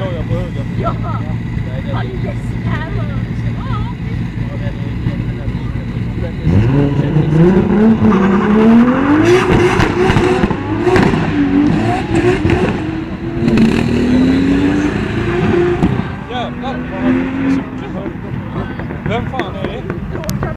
Ja, har du bestämmer? Ja.